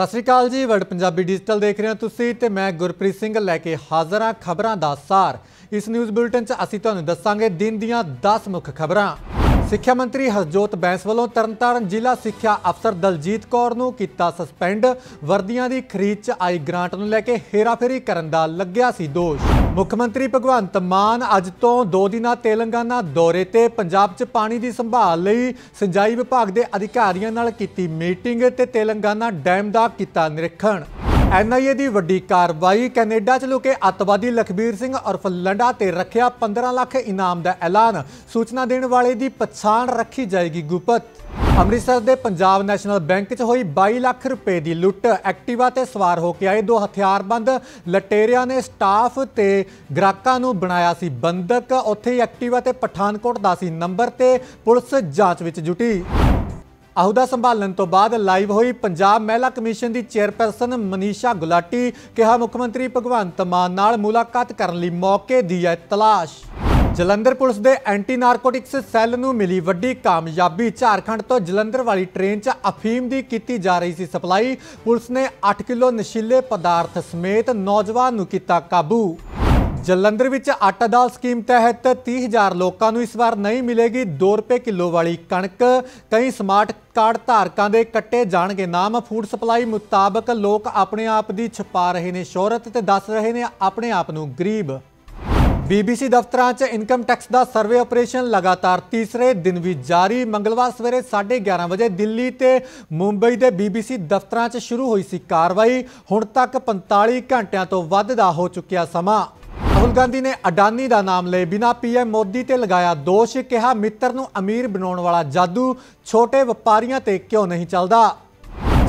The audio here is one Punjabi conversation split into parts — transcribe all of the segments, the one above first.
ਸਤਿ ਸ਼੍ਰੀ ਅਕਾਲ ਜੀ ਵਰਡ ਪੰਜਾਬੀ ਡਿਜੀਟਲ ਦੇਖ ਰਹੇ ਹੋ ਤੁਸੀਂ ਤੇ ਮੈਂ ਗੁਰਪ੍ਰੀਤ ਸਿੰਘ ਲੈ ਕੇ ਹਾਜ਼ਰ ਹਾਂ ਖਬਰਾਂ ਦਾ ਸਾਰ। ਇਸ ਨਿਊਜ਼ ਬੁਲੇਟਿਨ 'ਚ ਅਸੀਂ ਤੁਹਾਨੂੰ ਦੱਸਾਂਗੇ ਦਿਨ ਦੀਆਂ 10 ਮੁੱਖ ਖਬਰਾਂ। ਸਿੱਖਿਆ ਮੰਤਰੀ ਹਰਜੋਤ ਬੈਂਸ ਵੱਲੋਂ ਤਰਨਤਾਰਨ ਜ਼ਿਲ੍ਹਾ ਸਿੱਖਿਆ ਅਫਸਰ ਦਲਜੀਤ ਕੌਰ ਨੂੰ ਕੀਤਾ ਸਸਪੈਂਡ। ਵਰਦੀਆਂ ਦੀ ਖਰੀਦ 'ਚ ਆਈ ਗ੍ਰਾਂਟ ਨੂੰ ਲੈ ਕੇ ਹੇਰਾਫੇਰੀ ਕਰਨ ਦਾ ਲੱਗਿਆ ਸੀ ਦੋਸ਼। ਮੁੱਖ ਮੰਤਰੀ ਭਗਵੰਤ ਮਾਨ ਅੱਜ ਤੋਂ 2 ਦਿਨਾਂ ਤੇਲੰਗਾਨਾ ਦੌਰੇ ਤੇ ਪੰਜਾਬ 'ਚ ਪਾਣੀ ਦੀ ਸੰਭਾਲ ਲਈ ਸਿੰਜਾਈ ਵਿਭਾਗ ਦੇ ਅਧਿਕਾਰੀਆਂ ਨਾਲ ਕੀਤੀ ਮੀਟਿੰਗ ਤੇ ਤੇਲੰਗਾਨਾ ਡੈਮ ਦਾ ਕੀਤਾ ਨਿਰੀਖਣ। ਐਨਆਈਏ ਦੀ ਵੱਡੀ ਕਾਰਵਾਈ ਕੈਨੇਡਾ ਚ ਲੁਕੇ ਅੱਤਵਾਦੀ ਲਖਬੀਰ ਸਿੰਘ ਉਰਫ ਲੰਡਾ ਤੇ ਰੱਖਿਆ 15 ਲੱਖ ਇਨਾਮ ਦਾ ਐਲਾਨ। ਸੂਚਨਾ ਦੇਣ ਵਾਲੇ ਦੀ ਪਛਾਣ ਰੱਖੀ ਜਾਏਗੀ ਗੁਪਤ। ਅੰਮ੍ਰਿਤਸਰ ਦੇ ਪੰਜਾਬ ਨੈਸ਼ਨਲ ਬੈਂਕ 'ਚ ਹੋਈ 22 ਲੱਖ ਰੁਪਏ ਦੀ ਲੁੱਟ। ਐਕਟਿਵਾ ਤੇ ਸਵਾਰ ਹੋ ਕੇ ਆਏ ਦੋ ਹਥਿਆਰਬੰਦ ਲਟੇਰਿਆਂ ਨੇ ਸਟਾਫ ਤੇ ਗ੍ਰਾਹਕਾਂ ਨੂੰ ਬਣਾਇਆ ਸੀ ਬੰਦਕ। ਉੱਥੇ ਹੀ ਐਕਟਿਵਾ ਤੇ ਪਠਾਨਕੋਟ ਦਾ ਸੀ ਨੰਬਰ ਤੇ ਪੁਲਿਸ ਜਾਂਚ ਵਿੱਚ ਜੁਟੀ। ਅਹੁਦਾ ਸੰਭਾਲਣ ਤੋਂ ਬਾਅਦ ਲਾਈਵ ਹੋਈ ਪੰਜਾਬ ਮਹਿਲਾ ਕਮਿਸ਼ਨ ਦੀ ਚੇਅਰਪਰਸਨ ਮਨੀਸ਼ਾ ਗੁਲਾਟੀ ਕਿਹਾ ਮੁੱਖ ਮੰਤਰੀ ਭਗਵੰਤ ਮਾਨ ਨਾਲ ਮੁਲਾਕਾਤ ਕਰਨ ਲਈ ਮੌਕੇ ਦੀ ਹੈ ਤਲਾਸ਼। ਜਲੰਧਰ ਪੁਲਿਸ ਦੇ ਐਂਟੀ ਨਾਰਕੋਟਿਕਸ ਸੈੱਲ ਨੂੰ ਮਿਲੀ ਵੱਡੀ ਕਾਮਯਾਬੀ। ਝਾਰਖੰਡ ਤੋਂ ਜਲੰਧਰ ਵਾਲੀ ਟ੍ਰੇਨ 'ਚ ਅਫੀਮ ਦੀ ਕੀਤੀ ਜਾ ਰਹੀ ਸੀ ਸਪਲਾਈ। ਪੁਲਿਸ ਨੇ 8 ਕਿਲੋ ਨਸ਼ੀਲੇ ਪਦਾਰਥ ਸਮੇਤ ਨੌਜਵਾਨ ਨੂੰ ਕੀਤਾ ਕਾਬੂ। ਜਲੰਧਰ ਵਿੱਚ ਆਟਾ ਦਾਲ ਸਕੀਮ ਤਹਿਤ 30000 ਲੋਕਾਂ ਨੂੰ ਇਸ ਵਾਰ ਨਹੀਂ ਮਿਲੇਗੀ 2 ਰੁਪਏ ਕਿਲੋ ਵਾਲੀ ਕਣਕ। ਕਈ ਸਮਾਰਟ ਕਾਰਡ ਧਾਰਕਾਂ ਦੇ ਕੱਟੇ ਜਾਣਗੇ ਨਾਮ। ਫੂਡ ਸਪਲਾਈ ਮੁਤਾਬਕ ਲੋਕ ਆਪਣੇ ਆਪ ਦੀ ਛਪਾ ਰਹੇ ਨੇ ਸ਼ੋਹਰਤ ਤੇ ਦੱਸ ਰਹੇ ਨੇ ਆਪਣੇ ਆਪ ਨੂੰ ਗਰੀਬ। ਬੀਬੀਸੀ ਦਫ਼ਤਰਾਂ 'ਚ ਇਨਕਮ ਟੈਕਸ ਦਾ ਸਰਵੇ ਆਪਰੇਸ਼ਨ ਲਗਾਤਾਰ ਤੀਸਰੇ ਦਿਨ ਵੀ ਜਾਰੀ। ਮੰਗਲਵਾਰ ਸਵੇਰੇ 11:30 ਵਜੇ ਦਿੱਲੀ ਤੇ ਮੁੰਬਈ ਦੇ ਬੀਬੀਸੀ ਦਫ਼ਤਰਾਂ 'ਚ ਸ਼ੁਰੂ ਹੋਈ ਸੀ ਕਾਰਵਾਈ। ਹੁਣ ਤੱਕ 45 ਘੰਟਿਆਂ ਤੋਂ ਵੱਧ ਦਾ ਹੋ ਚੁੱਕਿਆ ਸਮਾਂ। ਰਾਹੁਲ ਗਾਂਧੀ ਨੇ ਅਡਾਨੀ ਦਾ ਨਾਮ ਲਏ ਬਿਨਾ ਪੀਐਮ ਮੋਦੀ ਤੇ ਲਗਾਇਆ ਦੋਸ਼, ਕਿਹਾ ਮਿੱਤਰ ਨੂੰ ਅਮੀਰ ਬਣਾਉਣ ਵਾਲਾ ਜਾਦੂ, ਛੋਟੇ ਵਪਾਰੀਆਂ ਤੇ ਕਿਉਂ ਨਹੀਂ ਚੱਲਦਾ?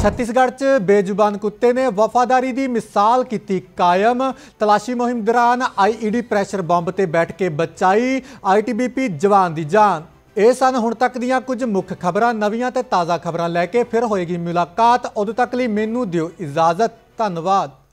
ਛੱਤੀਸਗੜ੍ਹ 'ਚ ਬੇਜ਼ੁਬਾਨ ਕੁੱਤੇ ਨੇ ਵਫਾਦਾਰੀ ਦੀ ਮਿਸਾਲ ਕੀਤੀ ਕਾਇਮ। ਤਲਾਸ਼ੀ ਮੁਹਿੰਮ ਦੌਰਾਨ ਆਈਈਡੀ ਪ੍ਰੈਸ਼ਰ ਬੰਬ ਤੇ ਬੈਠ ਕੇ ਬਚਾਈ ਆਈਟੀਬੀਪੀ ਜਵਾਨ ਦੀ ਜਾਨ। ਇਹ ਸਨ ਹੁਣ ਤੱਕ ਦੀਆਂ ਕੁਝ ਮੁੱਖ ਖਬਰਾਂ, ਨਵੀਆਂ ਤੇ ਤਾਜ਼ਾ ਖਬਰਾਂ ਲੈ ਕੇ ਫਿਰ ਹੋਏਗੀ ਮੁਲਾਕਾਤ। ਉਦੋਂ ਤੱਕ ਲਈ ਮੈਨੂੰ ਦਿਓ ਇਜਾਜ਼ਤ। ਧੰਨਵਾਦ।